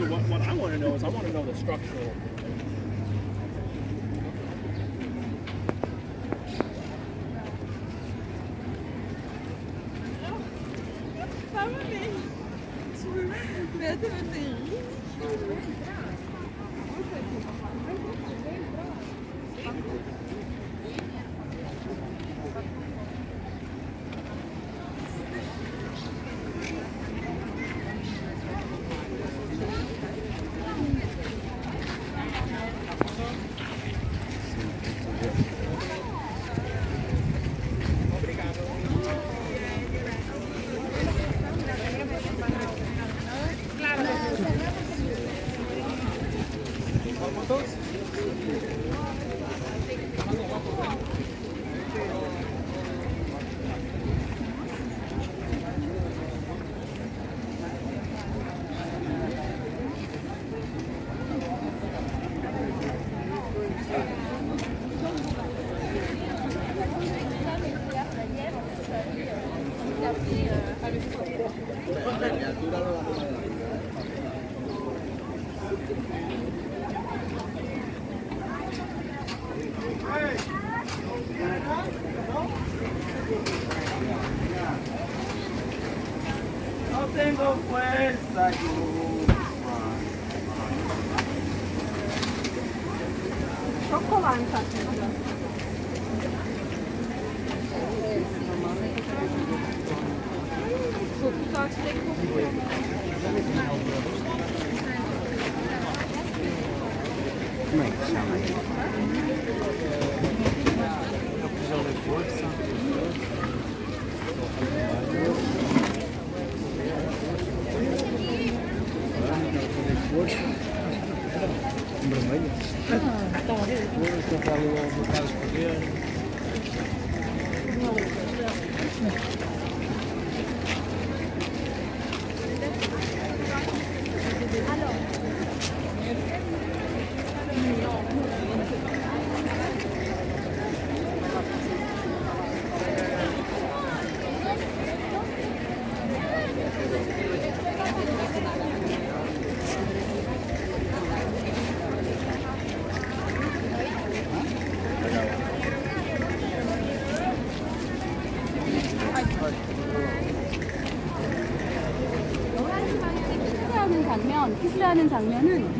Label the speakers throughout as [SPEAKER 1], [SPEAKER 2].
[SPEAKER 1] So what, what I want to know is I want to know the structural.
[SPEAKER 2] No Çok kolaymış
[SPEAKER 3] aslında. Çok güzel çilek kokuyor. Evet. 장면은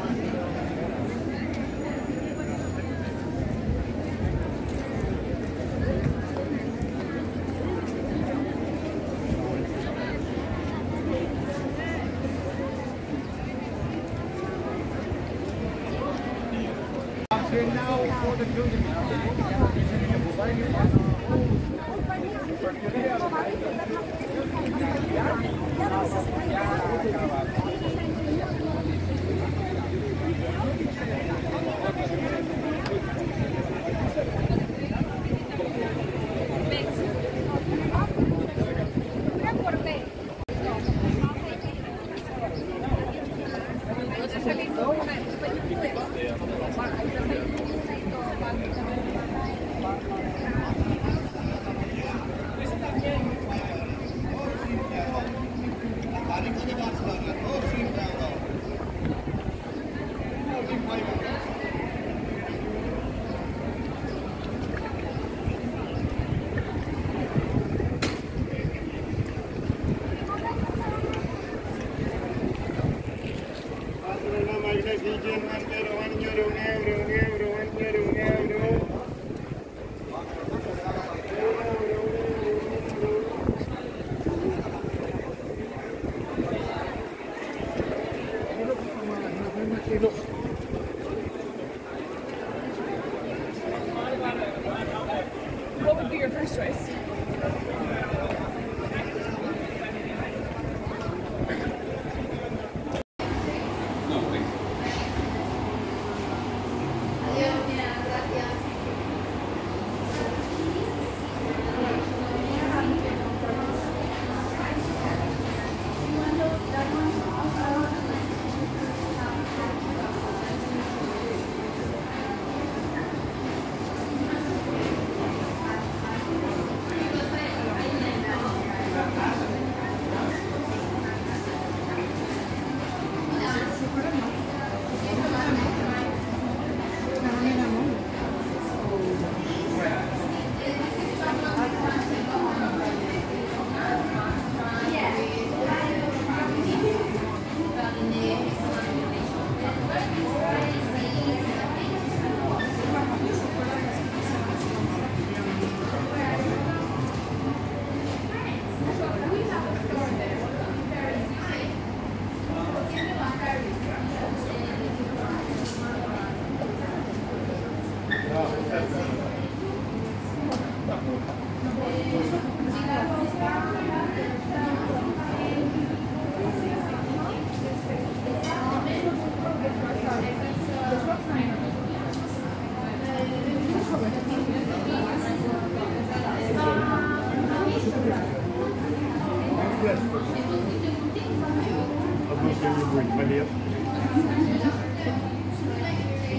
[SPEAKER 3] What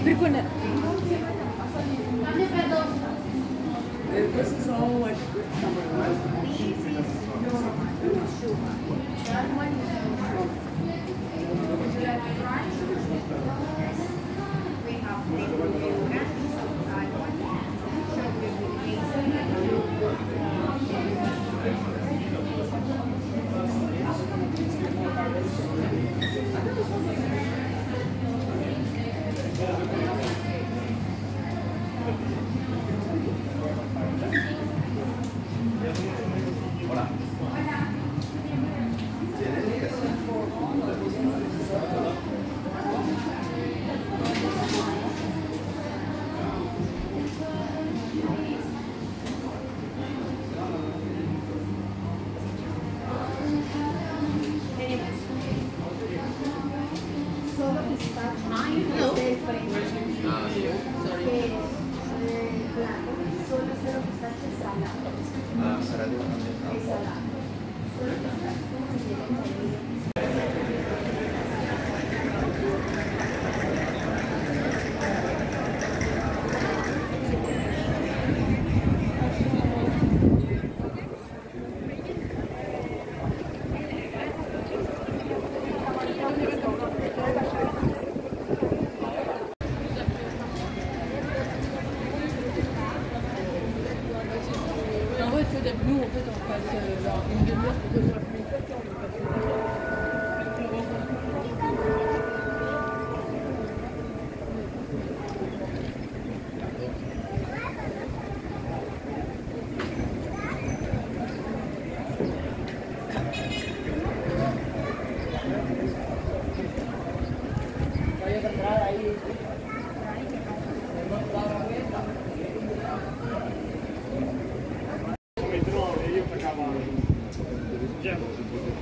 [SPEAKER 2] This 你好，斑。fait, en face, euh, une demi-heure, deux.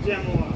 [SPEAKER 2] 这样
[SPEAKER 1] 弄啊。